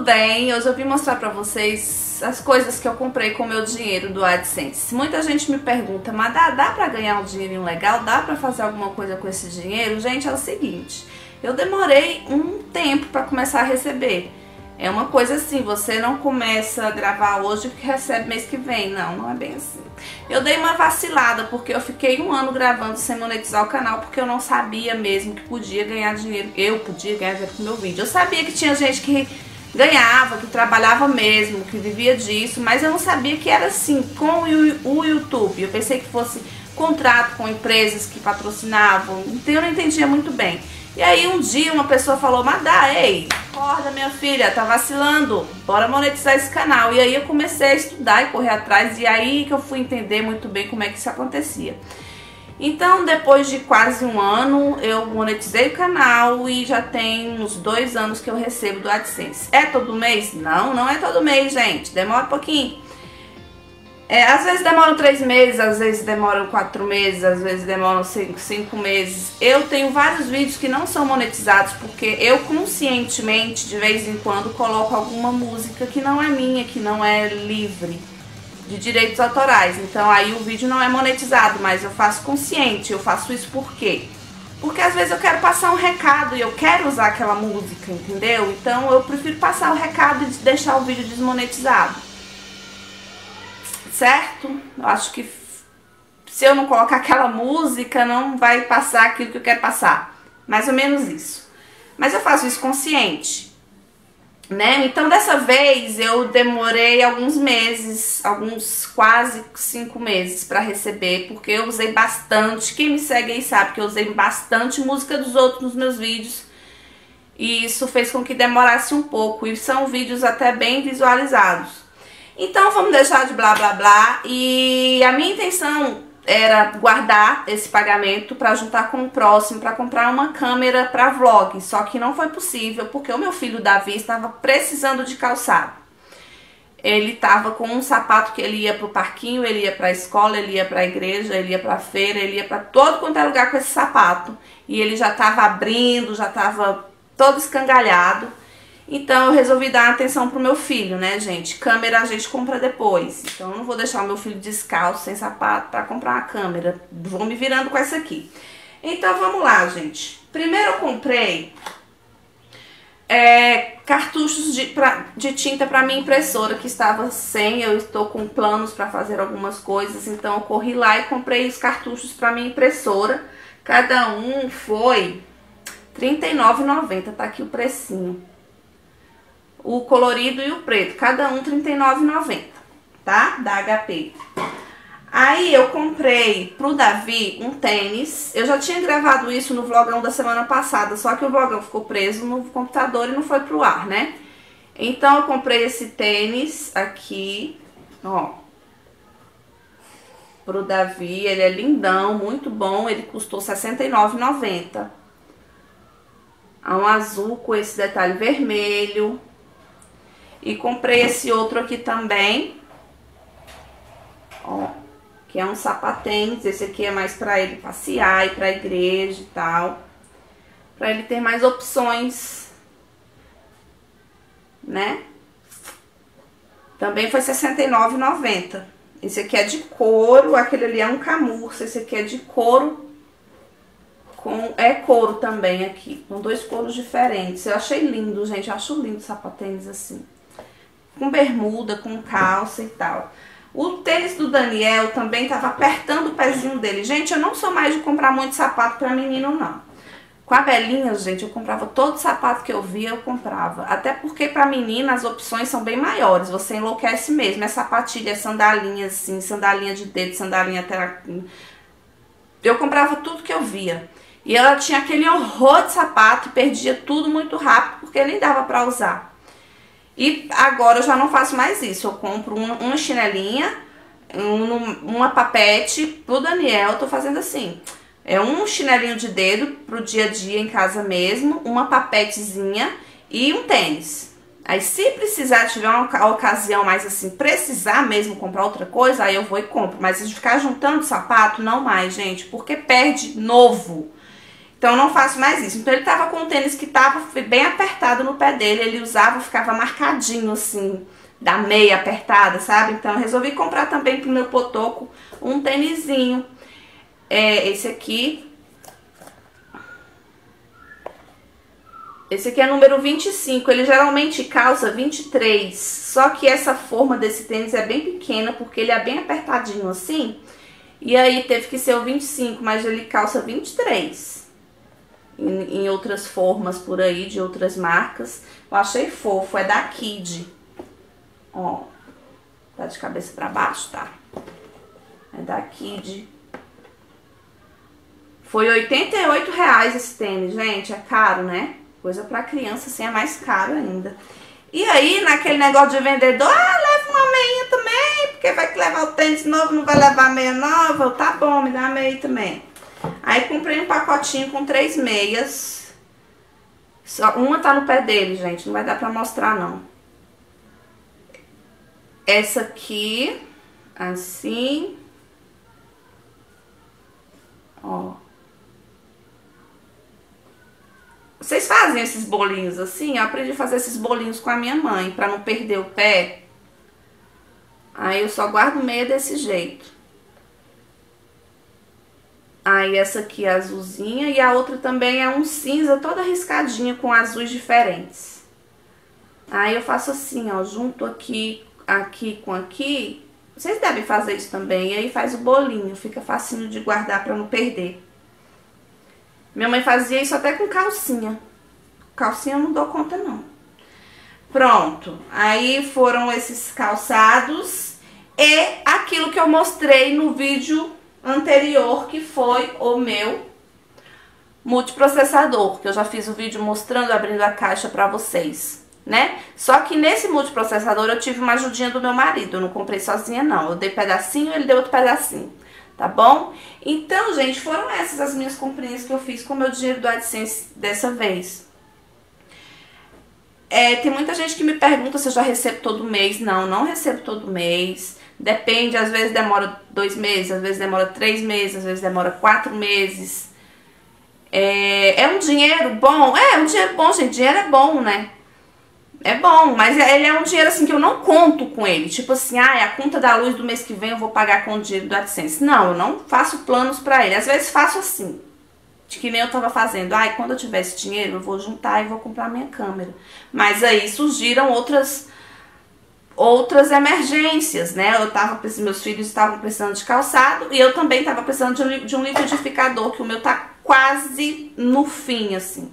tudo bem? Hoje eu vim mostrar pra vocês as coisas que eu comprei com o meu dinheiro do AdSense. Muita gente me pergunta, mas dá, dá pra ganhar um dinheirinho legal? Dá pra fazer alguma coisa com esse dinheiro? Gente, é o seguinte, eu demorei um tempo pra começar a receber. É uma coisa assim, você não começa a gravar hoje que recebe mês que vem. Não, não é bem assim. Eu dei uma vacilada porque eu fiquei um ano gravando sem monetizar o canal porque eu não sabia mesmo que podia ganhar dinheiro. Eu podia ganhar dinheiro com meu vídeo. Eu sabia que tinha gente que ganhava, que trabalhava mesmo, que vivia disso, mas eu não sabia que era assim com o YouTube. Eu pensei que fosse contrato com empresas que patrocinavam, então eu não entendia muito bem. E aí um dia uma pessoa falou, Madá, ei, acorda minha filha, tá vacilando, bora monetizar esse canal. E aí eu comecei a estudar e correr atrás, e aí que eu fui entender muito bem como é que isso acontecia. Então, depois de quase um ano, eu monetizei o canal e já tem uns dois anos que eu recebo do AdSense. É todo mês? Não, não é todo mês, gente. Demora um pouquinho. É, às vezes demoram três meses, às vezes demoram quatro meses, às vezes demoram cinco, cinco meses. Eu tenho vários vídeos que não são monetizados porque eu conscientemente, de vez em quando, coloco alguma música que não é minha, que não é livre de direitos autorais. Então aí o vídeo não é monetizado, mas eu faço consciente. Eu faço isso por quê? Porque às vezes eu quero passar um recado e eu quero usar aquela música, entendeu? Então eu prefiro passar o recado e deixar o vídeo desmonetizado certo? Eu acho que se eu não colocar aquela música, não vai passar aquilo que eu quero passar. Mais ou menos isso. Mas eu faço isso consciente. Né? Então, dessa vez, eu demorei alguns meses, alguns quase cinco meses para receber, porque eu usei bastante. Quem me segue aí sabe que eu usei bastante música dos outros nos meus vídeos. E isso fez com que demorasse um pouco. E são vídeos até bem visualizados. Então vamos deixar de blá blá blá e a minha intenção era guardar esse pagamento para juntar com o próximo para comprar uma câmera para vlog, só que não foi possível porque o meu filho Davi estava precisando de calçado. Ele estava com um sapato que ele ia para o parquinho, ele ia para a escola, ele ia para a igreja, ele ia para a feira, ele ia para todo quanto é lugar com esse sapato. E ele já estava abrindo, já estava todo escangalhado. Então eu resolvi dar atenção pro meu filho, né, gente? Câmera a gente compra depois. Então eu não vou deixar o meu filho descalço, sem sapato, para comprar uma câmera. Vou me virando com essa aqui. Então vamos lá, gente. Primeiro eu comprei é, cartuchos de, pra, de tinta para minha impressora que estava sem. Eu estou com planos para fazer algumas coisas, então eu corri lá e comprei os cartuchos para minha impressora. Cada um foi R$39,90, tá aqui o precinho o colorido e o preto, cada um R$39,90, tá? Da HP. Aí eu comprei pro Davi um tênis. Eu já tinha gravado isso no vlogão da semana passada, só que o vlogão ficou preso no computador e não foi pro ar, né? Então eu comprei esse tênis aqui, ó. Pro Davi, ele é lindão, muito bom, ele custou R$69,90. É um azul com esse detalhe vermelho. E comprei esse outro aqui também. Ó, que é um sapatênis. Esse aqui é mais pra ele passear, ir pra igreja e tal. Pra ele ter mais opções, né? Também foi R$69,90. Esse aqui é de couro, aquele ali é um camurça. Esse aqui é de couro com é couro também aqui, com dois couros diferentes. Eu achei lindo, gente, eu acho lindo sapatênis assim com bermuda, com calça e tal. O tênis do Daniel também tava apertando o pezinho dele. Gente, eu não sou mais de comprar muito sapato para menino, não. Com a Belinha, gente, eu comprava todo sapato que eu via, eu comprava. Até porque para menina as opções são bem maiores, você enlouquece mesmo. É sapatilha, é sandalinha assim, sandalinha de dedo, sandalinha até... Eu comprava tudo que eu via. E ela tinha aquele horror de sapato e perdia tudo muito rápido, porque nem dava para usar. E agora eu já não faço mais isso. Eu compro uma, uma chinelinha, um, uma papete pro Daniel. Eu tô fazendo assim. É um chinelinho de dedo pro dia a dia em casa mesmo, uma papetezinha e um tênis. Aí se precisar, tiver uma ocasião mais assim, precisar mesmo comprar outra coisa, aí eu vou e compro. Mas se ficar juntando sapato, não mais, gente, porque perde novo. Então eu não faço mais isso. Então ele tava com um tênis que tava bem apertado no pé dele, ele usava, ficava marcadinho assim, da meia apertada, sabe? Então eu resolvi comprar também pro meu potoco um tênisinho. É esse aqui, Esse aqui é número 25, ele geralmente calça 23, só que essa forma desse tênis é bem pequena, porque ele é bem apertadinho assim, e aí teve que ser o 25, mas ele calça 23. Em, em outras formas por aí, de outras marcas. Eu achei fofo, é da Kid. Ó, tá de cabeça pra baixo, tá? É da Kid. Foi 88 reais esse tênis, gente, é caro, né? Coisa pra criança, assim, é mais caro ainda. E aí, naquele negócio de vendedor, ah, leva uma meia também, porque vai levar o tênis novo, não vai levar meia nova. Tá bom, me dá meia também. Aí comprei um pacotinho com três meias. Só, uma tá no pé dele, gente, não vai dar pra mostrar, não. Essa aqui, assim. Ó. Vocês fazem esses bolinhos assim? Eu aprendi a fazer esses bolinhos com a minha mãe, pra não perder o pé. Aí eu só guardo meia desse jeito. Aí essa aqui é azulzinha e a outra também é um cinza toda riscadinha com azuis diferentes. Aí eu faço assim, ó, junto aqui, aqui com aqui. Vocês devem fazer isso também. E aí faz o bolinho, fica facinho de guardar pra não perder. Minha mãe fazia isso até com calcinha. Calcinha eu não dou conta, não. Pronto. Aí foram esses calçados e aquilo que eu mostrei no vídeo anterior, que foi o meu multiprocessador, que eu já fiz o vídeo mostrando, abrindo a caixa pra vocês, né? Só que nesse multiprocessador eu tive uma ajudinha do meu marido, eu não comprei sozinha não, eu dei pedacinho, ele deu outro pedacinho tá bom? Então, gente, foram essas as minhas comprinhas que eu fiz com o meu dinheiro do AdSense dessa vez. É, tem muita gente que me pergunta se eu já recebo todo mês. Não, não recebo todo mês. Depende, às vezes demora dois meses, às vezes demora três meses, às vezes demora quatro meses. É, é um dinheiro bom? É, um dinheiro bom, gente. Dinheiro é bom, né? É bom, mas ele é um dinheiro assim que eu não conto com ele. Tipo assim, ah, a conta da luz do mês que vem eu vou pagar com o dinheiro do AdSense. Não, eu não faço planos para ele. Às vezes faço assim, de que nem eu tava fazendo. Ai, quando eu tiver esse dinheiro, eu vou juntar e vou comprar minha câmera. Mas aí surgiram outras outras emergências, né? Eu tava, meus filhos estavam precisando de calçado e eu também tava precisando de um, de um liquidificador, que o meu tá quase no fim, assim.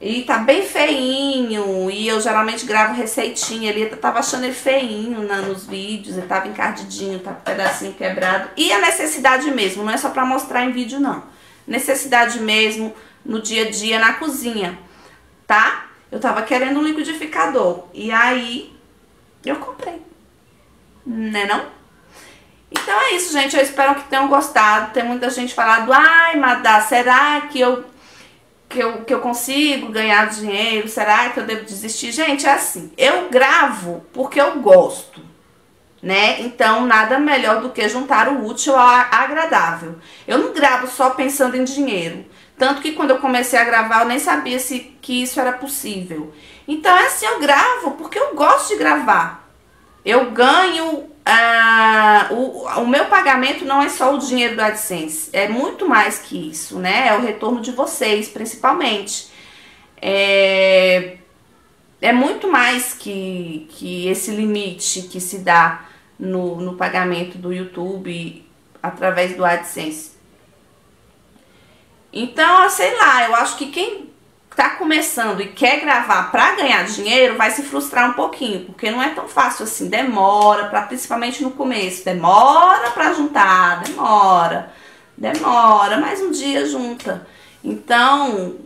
E tá bem feinho, e eu geralmente gravo receitinha ali, eu tava achando ele feinho né, nos vídeos, ele tava encardidinho, tá um pedacinho quebrado. E a necessidade mesmo, não é só pra mostrar em vídeo não. Necessidade mesmo no dia a dia na cozinha, tá? Eu tava querendo um liquidificador, e aí eu comprei, né não? Então é isso, gente. Eu espero que tenham gostado. Tem muita gente falando, ai, Madá, será que eu que eu, que eu consigo ganhar dinheiro? Será que eu devo desistir? Gente, é assim, eu gravo porque eu gosto, né? Então, nada melhor do que juntar o útil ao agradável. Eu não gravo só pensando em dinheiro. Tanto que quando eu comecei a gravar, eu nem sabia se que isso era possível. Então, é assim, eu gravo porque eu gosto de gravar. Eu ganho ah, o, o meu pagamento não é só o dinheiro do AdSense, é muito mais que isso, né? É o retorno de vocês, principalmente. É, é muito mais que, que esse limite que se dá no, no pagamento do YouTube através do AdSense. Então, sei lá, eu acho que quem tá começando e quer gravar para ganhar dinheiro, vai se frustrar um pouquinho, porque não é tão fácil assim, demora, pra, principalmente no começo, demora para juntar, demora, demora, mas um dia junta. Então,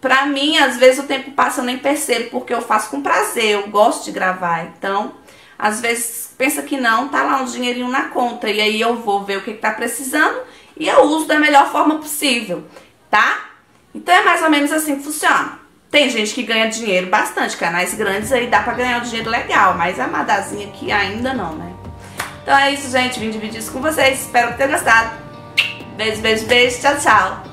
pra mim, às vezes o tempo passa eu nem percebo, porque eu faço com prazer, eu gosto de gravar. Então, às vezes pensa que não, tá lá um dinheirinho na conta, e aí eu vou ver o que, que tá precisando e eu uso da melhor forma possível, tá? Então é mais ou menos assim que funciona. Tem gente que ganha dinheiro bastante, canais grandes aí dá pra ganhar um dinheiro legal, mas a Madazinha aqui ainda não, né? Então é isso, gente. Vim dividir isso com vocês. Espero que tenham gostado. Beijo, beijo, beijo. Tchau, tchau.